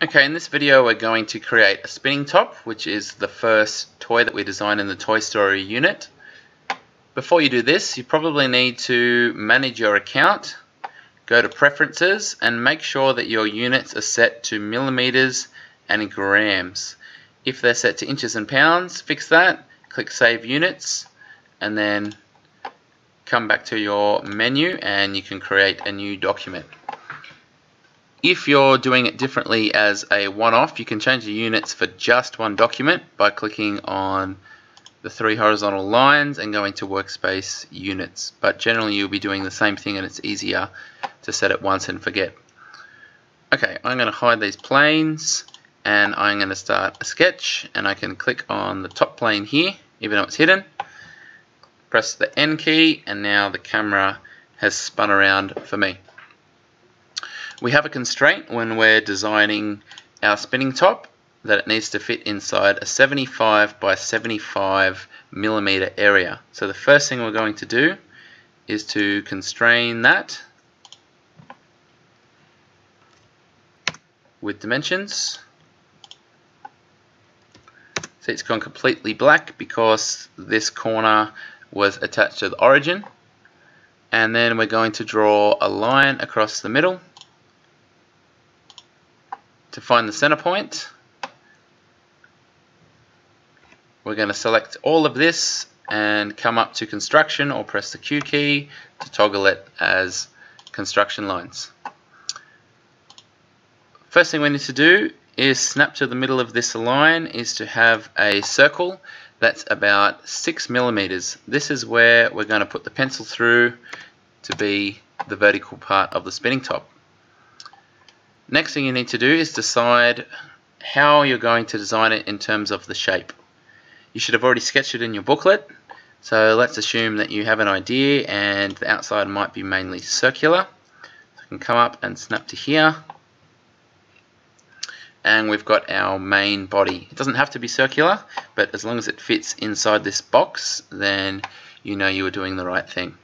Okay, in this video we're going to create a spinning top, which is the first toy that we designed in the Toy Story unit. Before you do this, you probably need to manage your account, go to preferences, and make sure that your units are set to millimeters and grams. If they're set to inches and pounds, fix that, click Save Units, and then come back to your menu and you can create a new document. If you're doing it differently as a one-off, you can change the units for just one document by clicking on the three horizontal lines and going to workspace units. But generally you'll be doing the same thing and it's easier to set it once and forget. Okay, I'm going to hide these planes and I'm going to start a sketch and I can click on the top plane here even though it's hidden. Press the N key and now the camera has spun around for me. We have a constraint when we're designing our spinning top that it needs to fit inside a 75 by 75 millimeter area. So the first thing we're going to do is to constrain that with dimensions. See it's gone completely black because this corner was attached to the origin and then we're going to draw a line across the middle to find the center point, we're going to select all of this and come up to construction or press the Q key to toggle it as construction lines. First thing we need to do is snap to the middle of this line is to have a circle that's about 6 millimeters. This is where we're going to put the pencil through to be the vertical part of the spinning top. Next thing you need to do is decide how you're going to design it in terms of the shape. You should have already sketched it in your booklet, so let's assume that you have an idea and the outside might be mainly circular. So I can come up and snap to here, and we've got our main body. It doesn't have to be circular, but as long as it fits inside this box, then you know you are doing the right thing.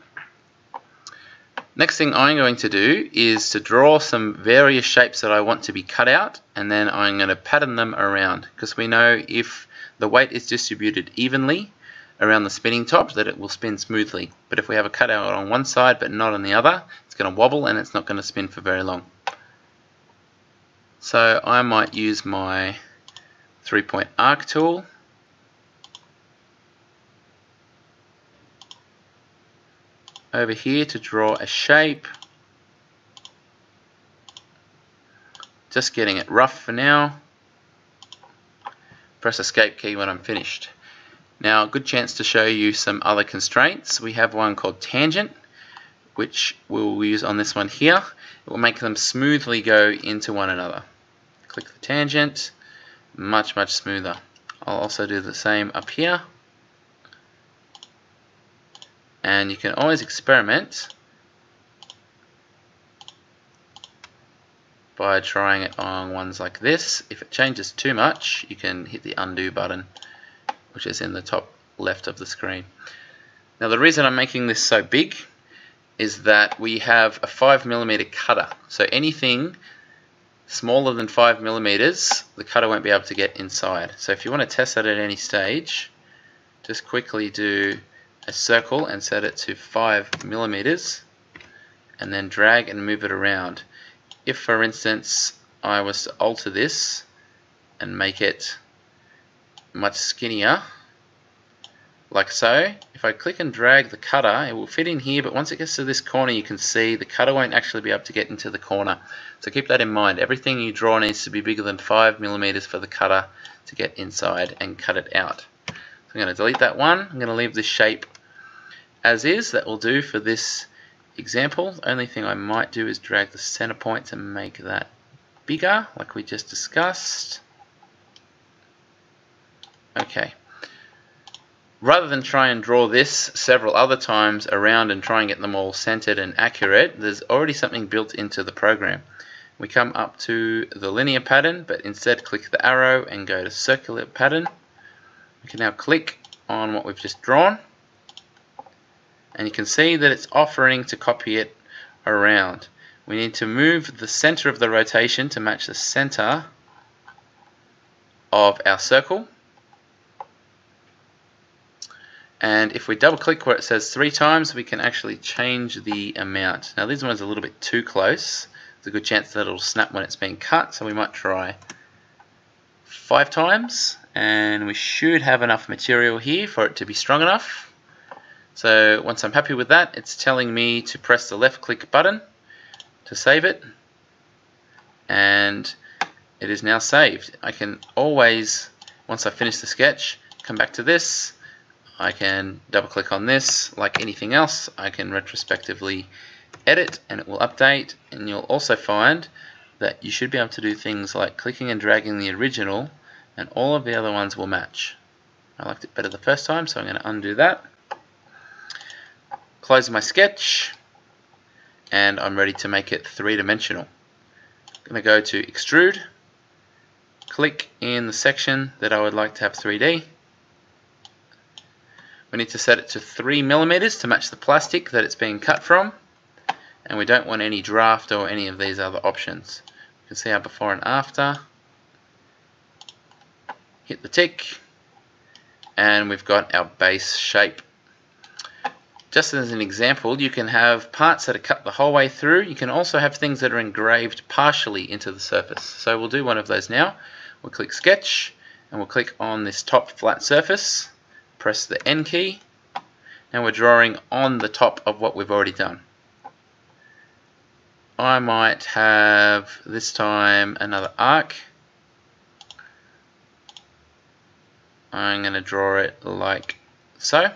Next thing I'm going to do is to draw some various shapes that I want to be cut out and then I'm going to pattern them around because we know if the weight is distributed evenly around the spinning top that it will spin smoothly but if we have a cutout on one side but not on the other it's going to wobble and it's not going to spin for very long. So I might use my three point arc tool over here to draw a shape. Just getting it rough for now. Press escape key when I'm finished. Now a good chance to show you some other constraints. We have one called tangent which we'll use on this one here. It will make them smoothly go into one another. Click the tangent, much much smoother. I'll also do the same up here and you can always experiment by trying it on ones like this. If it changes too much, you can hit the undo button, which is in the top left of the screen. Now the reason I'm making this so big is that we have a 5mm cutter. So anything smaller than 5 millimeters, the cutter won't be able to get inside. So if you want to test that at any stage, just quickly do a circle and set it to 5 millimeters and then drag and move it around. If for instance I was to alter this and make it much skinnier like so if I click and drag the cutter it will fit in here but once it gets to this corner you can see the cutter won't actually be able to get into the corner. So keep that in mind. Everything you draw needs to be bigger than 5 millimeters for the cutter to get inside and cut it out. So I'm going to delete that one. I'm going to leave this shape as is. That will do for this example. The only thing I might do is drag the center point to make that bigger, like we just discussed. Okay. Rather than try and draw this several other times around and try and get them all centered and accurate, there's already something built into the program. We come up to the linear pattern, but instead click the arrow and go to circular pattern. We can now click on what we've just drawn and you can see that it's offering to copy it around. We need to move the center of the rotation to match the center of our circle. And if we double click where it says three times, we can actually change the amount. Now these ones a little bit too close. There's a good chance that it'll snap when it's being cut, so we might try five times. And we should have enough material here for it to be strong enough. So once I'm happy with that, it's telling me to press the left click button to save it. And it is now saved. I can always, once I finish the sketch, come back to this. I can double click on this like anything else. I can retrospectively edit and it will update and you'll also find that you should be able to do things like clicking and dragging the original and all of the other ones will match. I liked it better the first time so I'm going to undo that. Close my sketch and I'm ready to make it three-dimensional. I'm going to go to extrude click in the section that I would like to have 3D. We need to set it to 3 millimeters to match the plastic that it's being cut from and we don't want any draft or any of these other options. You can see our before and after. Hit the tick and we've got our base shape. Just as an example, you can have parts that are cut the whole way through. You can also have things that are engraved partially into the surface. So we'll do one of those now. We'll click Sketch and we'll click on this top flat surface, press the N key, and we're drawing on the top of what we've already done. I might have this time another arc. I'm going to draw it like so.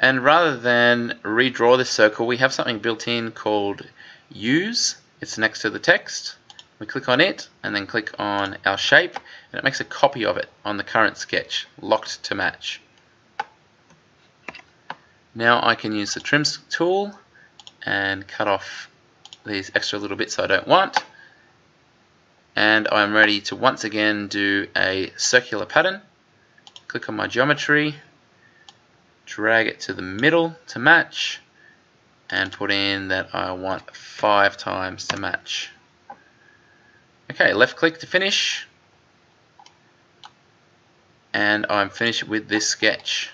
And rather than redraw this circle, we have something built in called Use. It's next to the text. We click on it and then click on our shape and it makes a copy of it on the current sketch locked to match. Now I can use the trim tool and cut off these extra little bits I don't want. And I'm ready to once again do a circular pattern. Click on my geometry drag it to the middle to match and put in that I want five times to match Okay, left click to finish. And I'm finished with this sketch.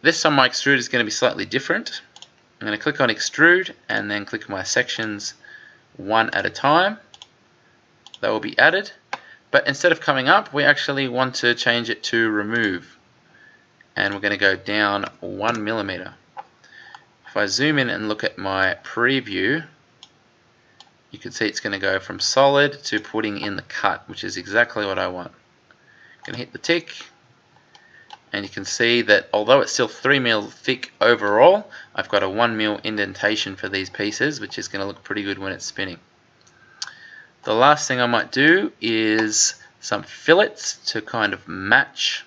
This on my extrude is going to be slightly different. I'm going to click on extrude and then click my sections one at a time. That will be added. But instead of coming up, we actually want to change it to remove. And we're going to go down one millimeter. If I zoom in and look at my preview, you can see it's going to go from solid to putting in the cut, which is exactly what I want. I'm going to hit the tick, and you can see that although it's still 3 mil thick overall, I've got a 1 mil indentation for these pieces, which is going to look pretty good when it's spinning. The last thing I might do is some fillets to kind of match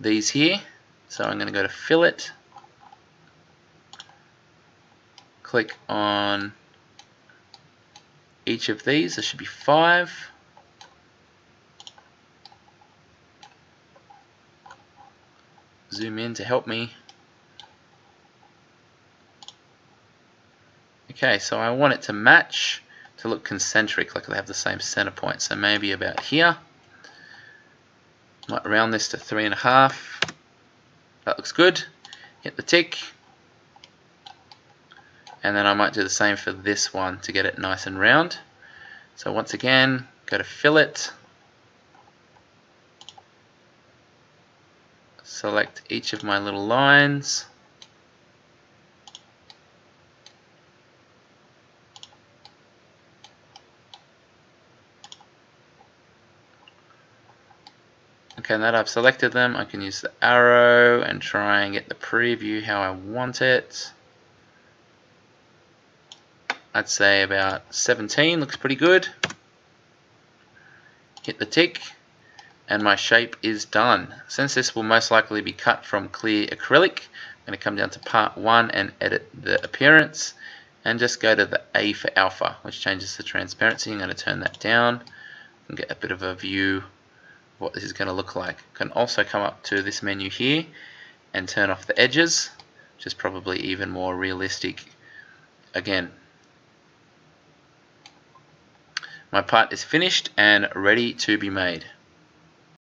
these here. So I'm going to go to fillet, click on each of these. There should be five. Zoom in to help me. Okay, so I want it to match, to look concentric, like they have the same center point. So maybe about here. Might round this to three and a half. That looks good. Hit the tick. And then I might do the same for this one to get it nice and round. So once again go to fillet. Select each of my little lines Okay, now that I've selected them, I can use the arrow and try and get the preview how I want it. I'd say about 17 looks pretty good. Hit the tick and my shape is done. Since this will most likely be cut from clear acrylic I'm going to come down to part 1 and edit the appearance and just go to the A for alpha which changes the transparency. I'm going to turn that down and get a bit of a view what this is going to look like can also come up to this menu here and turn off the edges which is probably even more realistic again My part is finished and ready to be made.